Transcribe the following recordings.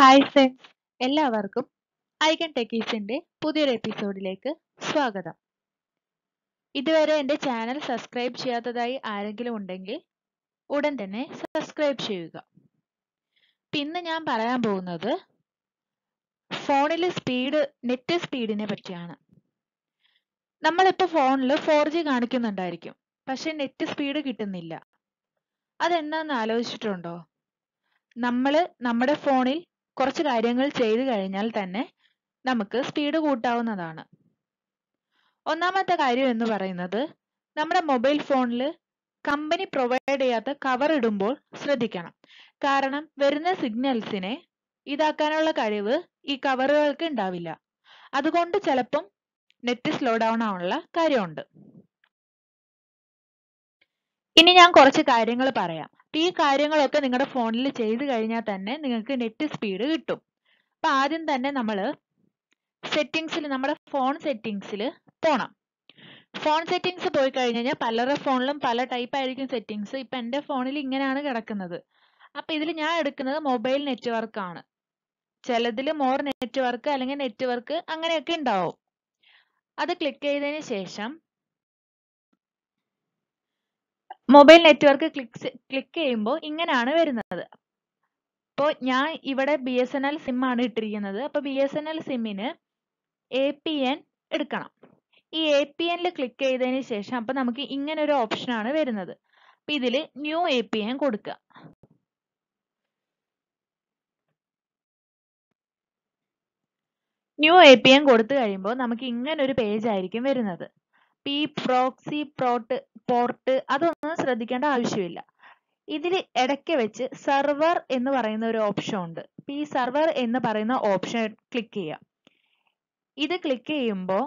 Hi friends എല്ലാവർക്കും icon ടെക്കീസിന്റെ പുതിയൊരു എപ്പിസോഡിലേക്ക് സ്വാഗതം. ഇതുവരെ എന്റെ ചാനൽ സബ്സ്ക്രൈബ് ചെയ്യാത്തതായി ആരെങ്കിലും ഉണ്ടെങ്കിൽ ഉടൻ തന്നെ സബ്സ്ക്രൈബ് ചെയ്യുക. പിന്നെ ഞാൻ പറയാൻ പോകുന്നത് ഫോണിലെ സ്പീഡ് നെറ്റ് സ്പീഡിനെ പറ്റിയാണ്. നമ്മളിപ്പോൾ ഫോണിൽ ഫോർ ജി കാണിക്കുന്നുണ്ടായിരിക്കും. പക്ഷെ നെറ്റ് സ്പീഡ് കിട്ടുന്നില്ല. അതെന്താന്ന് ആലോചിച്ചിട്ടുണ്ടോ? നമ്മൾ നമ്മുടെ ഫോണിൽ കുറച്ച് കാര്യങ്ങൾ ചെയ്തു കഴിഞ്ഞാൽ തന്നെ നമുക്ക് സ്പീഡ് കൂട്ടാവുന്നതാണ്. ഒന്നാമത്തെ കാര്യം എന്ന് പറയുന്നത് നമ്മുടെ മൊബൈൽ ഫോണിൽ കമ്പനി പ്രൊവൈഡ് ചെയ്യാത്ത കവർ ഇടുമ്പോൾ ശ്രദ്ധിക്കണം. കാരണം വരുന്ന സിഗ്നൽസിനെ ഇതാക്കാനുള്ള കഴിവ് ഈ കവറുകൾക്ക് ഉണ്ടാവില്ല. അതുകൊണ്ട് ചിലപ്പം നെറ്റ് സ്ലോ ഡൗൺ ആവാനുള്ള കാര്യമുണ്ട്. ഇനി ഞാൻ കുറച്ച് കാര്യങ്ങൾ പറയാം. ഈ കാര്യങ്ങളൊക്കെ നിങ്ങളുടെ ഫോണിൽ ചെയ്തു കഴിഞ്ഞാൽ തന്നെ നിങ്ങൾക്ക് നെറ്റ് സ്പീഡ് കിട്ടും. അപ്പൊ ആദ്യം തന്നെ നമ്മൾ സെറ്റിംഗ്സിൽ നമ്മുടെ ഫോൺ സെറ്റിംഗ്സിൽ പോണം. ഫോൺ സെറ്റിംഗ്സ് പോയി കഴിഞ്ഞ് കഴിഞ്ഞാൽ പലരുടെ ഫോണിലും പല ടൈപ്പ് ആയിരിക്കും സെറ്റിംഗ്സ് ഇപ്പൊ എന്റെ ഫോണിൽ ഇങ്ങനെയാണ് കിടക്കുന്നത്. അപ്പൊ ഇതിൽ ഞാൻ എടുക്കുന്നത് മൊബൈൽ നെറ്റ്വർക്ക് ആണ് ചിലതിൽ മോർ നെറ്റ്വർക്ക് അല്ലെങ്കിൽ നെറ്റ്വർക്ക് അങ്ങനെയൊക്കെ ഉണ്ടാവും. അത് ക്ലിക്ക് ചെയ്തതിന് ശേഷം മൊബൈൽ നെറ്റ്വർക്ക് ക്ലിക്ക് ക്ലിക്ക് ചെയ്യുമ്പോൾ ഇങ്ങനെയാണ് വരുന്നത്. അപ്പോൾ ഞാൻ ഇവിടെ B S N L SIM ആണ് ഇട്ടിരിക്കുന്നത്. അപ്പോൾ ബി എസ് എൻ എൽ സിമ്മിന് എ പി എൻ എടുക്കണം. ഈ എ പി എനിൽ ക്ലിക്ക് ചെയ്തതിന് ശേഷം അപ്പോൾ നമുക്ക് ഇങ്ങനെ ഒരു ഓപ്ഷനാണ് വരുന്നത്. അപ്പം ഇതിൽ ന്യൂ എ പി എൻ കൊടുക്കുക. ന്യൂ എ പി എൻ കൊടുത്തു കഴിയുമ്പോൾ നമുക്ക് ഇങ്ങനെ ഒരു പേജ് ആയിരിക്കും വരുന്നത്. ഈ പ്രോക്സി പ്രോട്ട് പോർട്ട് അതൊന്നും ശ്രദ്ധിക്കേണ്ട ആവശ്യമില്ല. ഇതിൽ ഇടയ്ക്ക് വെച്ച് സെർവർ എന്ന് പറയുന്ന ഒരു ഓപ്ഷൻ ഉണ്ട്. ഈ സെർവർ എന്ന് പറയുന്ന ഓപ്ഷൻ ക്ലിക്ക് ചെയ്യാം ഇത് ക്ലിക്ക് ചെയ്യുമ്പോൾ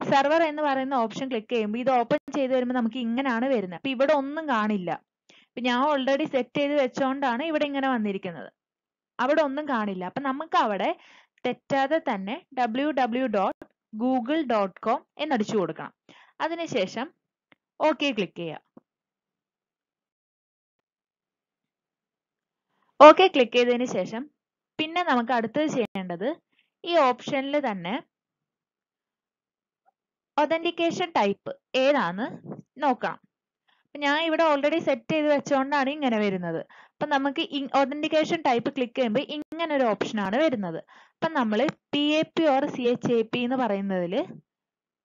സെർവർ എന്ന് പറയുന്ന ഓപ്ഷൻ ക്ലിക്ക് ചെയ്യുമ്പോൾ ഇത് ഓപ്പൺ ചെയ്ത് വരുമ്പോൾ നമുക്ക് ഇങ്ങനെയാണ് വരുന്നത്. അപ്പൊ ഇവിടെ ഒന്നും കാണില്ല. ഇപ്പം ഞാൻ ഓൾറെഡി സെറ്റ് ചെയ്ത് വെച്ചോണ്ടാണ് ഇവിടെ ഇങ്ങനെ വന്നിരിക്കുന്നത്. അവിടെ ഒന്നും കാണില്ല. അപ്പൊ നമുക്ക് അവിടെ തെറ്റാതെ തന്നെ W W dot Google dot com എന്നടിച്ചു കൊടുക്കണം. അതിനുശേഷം ഓക്കെ ക്ലിക്ക് ചെയ്യുക. ഓക്കെ ക്ലിക്ക് ചെയ്തതിന് ശേഷം പിന്നെ നമുക്ക് അടുത്തത് ചെയ്യേണ്ടത് ഈ ഓപ്ഷനിൽ തന്നെ ഒതന്റിക്കേഷൻ ടൈപ്പ് ഏതാന്ന് നോക്കാം. ഞാൻ ഇവിടെ ഓൾറെഡി സെറ്റ് ചെയ്ത് വെച്ചുകൊണ്ടാണ് ഇങ്ങനെ വരുന്നത്. അപ്പൊ നമുക്ക് ഒതന്റിക്കേഷൻ ടൈപ്പ് ക്ലിക്ക് ചെയ്യുമ്പോൾ ഇങ്ങനെ ഒരു ഓപ്ഷൻ ആണ് വരുന്നത്. അപ്പൊ നമ്മൾ P A P or C H A P എന്ന് പറയുന്നതിൽ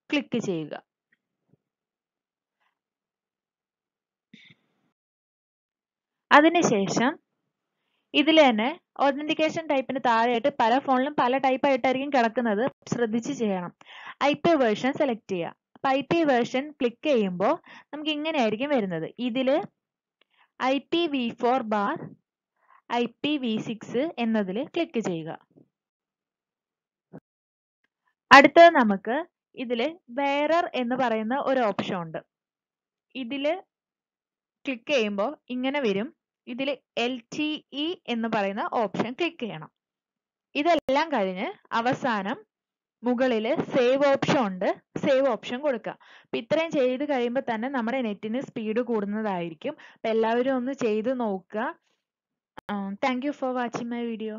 ക്ലിക്ക് ചെയ്യുക. അതിനുശേഷം ഇതിൽ തന്നെ ഒതന്റിക്കേഷൻ ടൈപ്പിന് താഴെയായിട്ട് പല ഫോണിലും പല ടൈപ്പ് ആയിട്ടായിരിക്കും കിടക്കുന്നത്. ശ്രദ്ധിച്ച് ചെയ്യണം. ഐ പി വേർഷൻ സെലക്ട് ചെയ്യുക. ഐ പി വേർഷൻ ക്ലിക്ക് ചെയ്യുമ്പോൾ നമുക്ക് ഇങ്ങനെയായിരിക്കും വരുന്നത്. ഇതിൽ I P V four bar I P V six എന്നതിൽ ക്ലിക്ക് ചെയ്യുക. അടുത്തത് നമുക്ക് ഇതിൽ വേറർ എന്ന് പറയുന്ന ഒരു ഓപ്ഷൻ ഉണ്ട്. ഇതിൽ ക്ലിക്ക് ചെയ്യുമ്പോൾ ഇങ്ങനെ വരും. ഇതിൽ എൽ ടി ഇ എന്ന് പറയുന്ന ഓപ്ഷൻ ക്ലിക്ക് ചെയ്യണം. ഇതെല്ലാം കഴിഞ്ഞ് അവസാനം മുകളിൽ സേവ് ഓപ്ഷൻ ഉണ്ട്. സേവ് ഓപ്ഷൻ കൊടുക്കുക. അപ്പൊ ഇത്രയും ചെയ്ത് കഴിയുമ്പോൾ തന്നെ നമ്മുടെ നെറ്റിന് സ്പീഡ് കൂടുന്നതായിരിക്കും. അപ്പൊ എല്ലാവരും ഒന്ന് ചെയ്ത് നോക്കുക. Thank you for watching my video